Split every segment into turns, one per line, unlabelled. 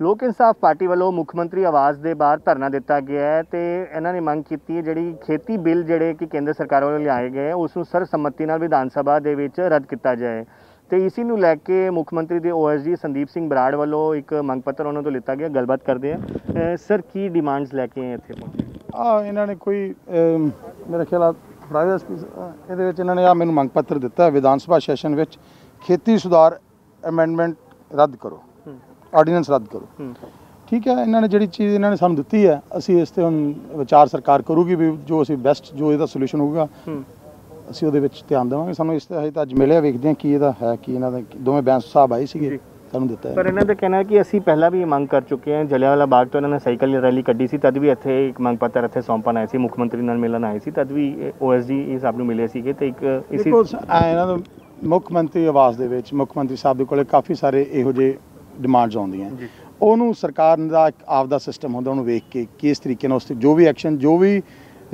ਲੋਕ ਇਨਸਾਫ ਪਾਰਟੀ ਵੱਲੋਂ ਮੁੱਖ ਮੰਤਰੀ ਆਵਾਜ਼ ਦੇ ਬਾਹਰ ਧਰਨਾ ਦਿੱਤਾ ਗਿਆ ਹੈ ਤੇ ਇਹਨਾਂ ਨੇ ਮੰਗ ਕੀਤੀ ਹੈ ਜਿਹੜੀ ਖੇਤੀ ਬਿੱਲ ਜਿਹੜੇ ਕਿ ਕੇਂਦਰ ਸਰਕਾਰ ਵੱਲੋਂ ਲਿਆਏ ਗਏ ਉਸ ਨੂੰ ਸਰਬਸੰਮਤੀ ਨਾਲ ਵਿਧਾਨ ਸਭਾ ਦੇ ਵਿੱਚ ਰੱਦ ਕੀਤਾ ਜਾਏ। ਤੇ ਇਸੀ ਨੂੰ ਲੈ ਕੇ ਮੁੱਖ ਮੰਤਰੀ ਦੇ ਓਐਸਡੀ ਸੰਦੀਪ ਸਿੰਘ ਬਰਾੜ ਵੱਲੋਂ ਇੱਕ ਮੰਗ ਪੱਤਰ ਉਹਨਾਂ ਤੋਂ ਲਿੱਤਾ ਗਿਆ ਗੱਲਬਾਤ ਕਰਦੇ ਆ ਸਰ ਕੀ ਡਿਮਾਂਡਸ ਲੈ ਕੇ ਆਏ ਇੱਥੇ ਪਹੁੰਚੇ?
ਆ ਇਹਨਾਂ ਨੇ ਕੋਈ ਅਮ, ਮੇਰਾ ਖਿਆਲ ਆ ਪ੍ਰਾਈਵੇਟ ਇਹਦੇ ਵਿੱਚ ਇਹਨਾਂ ਨੇ ਆ ਮੈਨੂੰ ਮੰਗ ਪੱਤਰ ਦਿੱਤਾ ਵਿਧਾਨ ਸਭਾ ਸੈਸ਼ਨ ਵਿੱਚ ਖੇਤੀ ਸੁਧਾਰ ਅਮੈਂਡਮੈਂਟ ਰੱਦ ਕਰੋ। ਆਰਡੀਨੈਂਸ ਰੱਦ ਕਰੋ। ਠੀਕ ਹੈ ਇਹਨਾਂ ਨੇ ਜਿਹੜੀ ਚੀਜ਼ ਇਹਨਾਂ ਨੇ ਸਾਨੂੰ ਦਿੱਤੀ ਹੈ ਅਸੀਂ ਇਸ ਤੇ ਹੁਣ ਵਿਚਾਰ ਸਰਕਾਰ ਕਰੂਗੀ ਵੀ ਜੋ ਅਸੀਂ ਬੈਸਟ ਜੋ ਇਹਦਾ ਸੋਲੂਸ਼ਨ ਹੋਊਗਾ ਅਸੀਂ ਉਹਦੇ ਵਿੱਚ ਧਿਆਨ ਦੇਵਾਂਗੇ। ਸਾਨੂੰ ਇਸ ਤੇ ਹਜੇ ਤਾਂ ਅੱਜ ਮਿਲਿਆ ਵੇਖਦੇ ਹਾਂ ਕੀ ਇਹਦਾ ਹੈ ਕੀ ਇਹਨਾਂ ਦਾ ਦੋਵੇਂ ਬੈਂਸ ਸਾਹਿਬ ਆਏ। ਸੀਗੇ ਸਾਨੂੰ ਦਿੱਤਾ
ਪਰ ਇਹਨਾਂ ਦਾ ਕਹਿਣਾ ਹੈ ਕਿ ਅਸੀਂ ਪਹਿਲਾਂ ਵੀ ਇਹ ਮੰਗ ਕਰ ਚੁੱਕੇ ਹਾਂ ਜਲਿਆਂਵਾਲਾ ਬਾਗ ਤੋਂ ਇਹਨਾਂ ਨੇ ਸਾਈਕਲ ਰੈਲੀ ਕੱਢੀ ਸੀ ਤਦ ਵੀ ਇੱਥੇ ਇੱਕ ਮੰਗ ਪੱਤਰ ਇੱਥੇ ਸੌਂਪਣ ਆਏ ਸੀ ਮੁੱਖ ਮੰਤਰੀ ਨਾਲ ਮਿਲਣ ਆਏ ਸੀ ਤਦ ਵੀ ਓਐਸਡੀ ਇਹ ਸਭ ਨੂੰ ਮਿਲੇ ਸੀਗੇ ਤੇ ਇੱਕ ਇਸੀ
ਇਹਨਾਂ ਦਾ ਮੁੱਖ ਮੰਤਰੀ ਆਵਾਸ ਦੇ ਵਿੱਚ ਮੁੱਖ ਮੰਤਰੀ ਸਾਹਿਬ ਦੇ ਕੋਲੇ ਕਾਫੀ ਸਾਰੇ ਇਹੋ ਜਿਹੇ ਡਿਮਾਂਡਸ ਆਉਂਦੀਆਂ। ਉਹਨੂੰ ਸਰਕਾਰ ਦਾ ਇੱਕ ਆਪਦਾ ਸਿਸਟਮ ਹੁੰਦਾ ਉਹਨੂੰ ਵੇਖ ਕੇ ਕਿਸ ਤਰੀਕੇ ਨਾਲ ਉਸ ਤੇ ਜੋ ਵੀ ਐਕਸ਼ਨ ਜੋ ਵੀ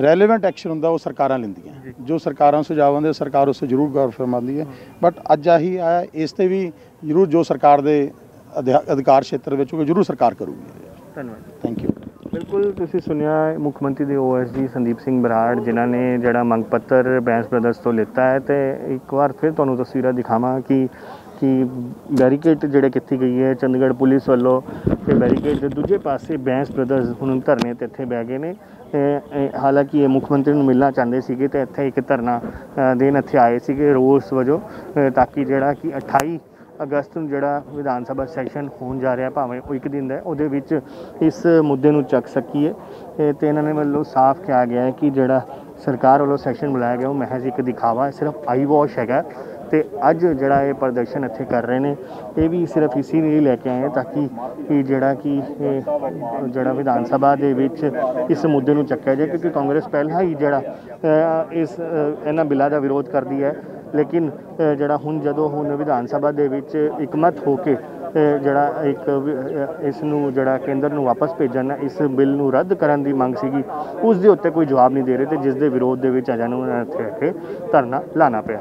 ਰੈਲੇਵੈਂਟ ਐਕਸ਼ਨ ਹੁੰਦਾ ਉਹ ਸਰਕਾਰਾਂ ਲੈਂਦੀਆਂ। ਜੋ। ਸਰਕਾਰਾਂ ਸੁਝਾਵਾਂ ਦੇ ਸਰਕਾਰ ਉਸ ਤੇ ਜ਼ਰੂਰ ਗੌਰ ਫਰਮਾਉਂਦੀ ਹੈ। ਬਟ ਅੱਜ ਆਹੀ ਆਇਆ ਇਸ ਤੇ ਵੀ ਜ਼ਰੂਰ ਜੋ ਸਰਕਾਰ ਦੇ ਅਧਿਆ- ਅਧਿਕਾਰ ਖੇਤਰ ਵਿੱਚ ਹੋਵੇ ਜ਼ਰੂਰ ਸਰਕਾਰ ਕਰੂਗੀ।
ਧੰਨਵਾਦ।
ਥੈਂਕ ਯੂ
ਬਿਲਕੁਲ ਤੁਸੀਂ ਸੁਣਿਆ ਹੈ ਮੁੱਖ ਮੰਤਰੀ ਦੇ ਓਐਸਡੀ ਸੰਦੀਪ ਸਿੰਘ ਬਰਾੜ ਜਿਨ੍ਹਾਂ ਨੇ ਜਿਹੜਾ ਮੰਗ ਪੱਤਰ ਬੈਂਸ ਬ੍ਰਦਰਸ ਤੋਂ ਲਿੱਤਾ ਹੈ ਤੇ ਇੱਕ ਵਾਰ ਫਿਰ ਤੁਹਾਨੂੰ ਤਸਵੀਰਾਂ ਦਿਖਾਵਾਂ ਕਿ ਕਿ ਬੈਰੀਕੇਡ ਜਿਹੜੇ ਕੀਤੀ ਗਈ ਹੈ ਚੰਡੀਗੜ੍ਹ ਪੁਲਿਸ ਵੱਲੋਂ ਤੇ ਬੈਰੀਕੇਡ ਦੇ ਦੂਜੇ ਪਾਸੇ ਬੈਂਸ ਬ੍ਰਦਰਸ ਹੁਣ ਧਰਨੇ ਤੇ ਇੱਥੇ ਬਹਿ ਗਏ ਨੇ। ਹਾਲਾਂਕਿ ਇਹ ਮੁੱਖ ਮੰਤਰੀ ਨੂੰ ਮਿਲਣਾ ਚਾਹੁੰਦੇ ਸੀਗੇ ਤੇ ਇੱਥੇ ਇੱਕ ਧਰਨਾ ਅ, ਦੇਣ ਇੱਥੇ ਆਏ ਸੀਗੇ ਰੋਸ ਵਜੋਂ ਤਾਂ ਕਿ ਜਿਹੜਾ ਕਿ 28 ਅਗਸਤ ਨੂੰ ਜਿਹੜਾ ਵਿਧਾਨ ਸਭਾ ਸੈਸ਼ਨ ਹੋਣ ਜਾ ਰਿਹਾ ਭਾਵੇਂ ਉਹ ਇੱਕ ਦਿਨ ਦਾ ਉਹਦੇ ਵਿੱਚ ਇਸ ਮੁੱਦੇ ਨੂੰ ਚੱਕ ਸਕੀਏ। ਇਹ ਤੇ ਇਹਨਾਂ ਨੇ ਵੱਲੋਂ ਸਾਫ਼ ਕਿਹਾ ਗਿਆ ਹੈ ਕਿ ਜਿਹੜਾ ਸਰਕਾਰ ਵੱਲੋਂ ਸੈਸ਼ਨ ਬੁਲਾਇਆ ਗਿਆ ਉਹ ਮਹਿਜ਼ ਇੱਕ ਦਿਖਾਵਾ ਸਿਰਫ ਆਈ ਵਾਸ਼ ਹੈਗਾ। ਤੇ ਅੱਜ ਜਿਹੜਾ ਇਹ ਪ੍ਰਦਰਸ਼ਨ ਇੱਥੇ ਕਰ ਰਹੇ ਨੇ, ਇਹ ਵੀ ਸਿਰਫ ਇਸੇ ਲਈ ਲੈ ਕੇ ਆਏ ਹੈ ਤਾਂ ਕਿ ਇਹ ਜਿਹੜਾ ਕਿ ਜਿਹੜਾ ਵਿਧਾਨ ਸਭਾ ਦੇ ਵਿੱਚ ਇਸ ਮੁੱਦੇ ਨੂੰ ਚੱਕਿਆ ਜਾਏ, ਕਿਉਂਕਿ ਕਾਂਗਰਸ ਪਹਿਲਾਂ ਹੀ ਜਿਹੜਾ ਇਸ ਇਹਨਾਂ ਬਿੱਲਾਂ ਦਾ ਵਿਰੋਧ ਕਰਦੀ ਹੈ। ਲੇਕਿਨ ਜਿਹੜਾ ਹੁਣ ਜਦੋਂ ਹੁਣ ਵਿਧਾਨ ਸਭਾ ਦੇ ਵਿੱਚ ਇਕਮਤ ਹੋ ਕੇ ਜਿਹੜਾ ਇੱਕ ਇਸ ਨੂੰ ਜਿਹੜਾ ਕੇਂਦਰ ਨੂੰ ਵਾਪਸ ਭੇਜਣ, ਇਸ ਬਿੱਲ ਨੂੰ ਰੱਦ ਕਰਨ ਦੀ ਮੰਗ ਸੀਗੀ, ਉਸ ਦੇ ਉੱਤੇ ਕੋਈ ਜਵਾਬ ਨਹੀਂ ਦੇ ਰਹੇ ਤੇ ਜਿਸ ਦੇ ਵਿਰੋਧ ਦੇ ਵਿੱਚ ਅਜਾ ਨੂੰ ਇੱਥੇ ਆ ਕੇ ਧਰਨਾ ਲਾਣਾ ਪਿਆ।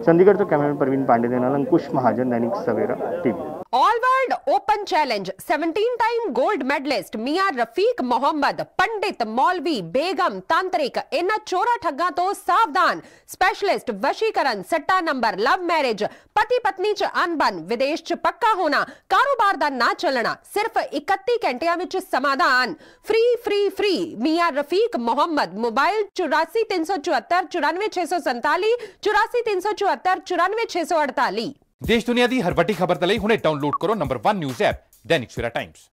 ਚੰਡੀਗੜ੍ਹ ਤੋਂ ਕੈਮਰਾਮੈਨ ਪ੍ਰਵੀਨ ਪਾਂਡੇ ਦੇ ਨਾਲ Ankush Mahajan Dainik Savera TV
all world open challenge 17 time gold medalist Mian Rafiq Mohammad पंडित मौलवी बेगम तांत्रिक इन्ना चोरा ठग्गां तो सावधान स्पेशलिस्ट वशीकरण सट्टा नंबर लव मैरिज पति पत्नी च अनबन विदेश च पक्का होना कारोबार दा ना चलना सिर्फ़ 31 घंटिया विच समाधान फ्री फ्री फ्री मियाँ रफीक मोहम्मद मोबाइल 84 374 94
ਦੇਸ਼ ਦੁਨੀਆ ਦੀ ਹਰ ਵੱਡੀ ਖਬਰ ਦੇ ਲਈ ਹੁਣੇ ਡਾਊਨਲੋਡ ਕਰੋ number 1 news app Dainik Savera Times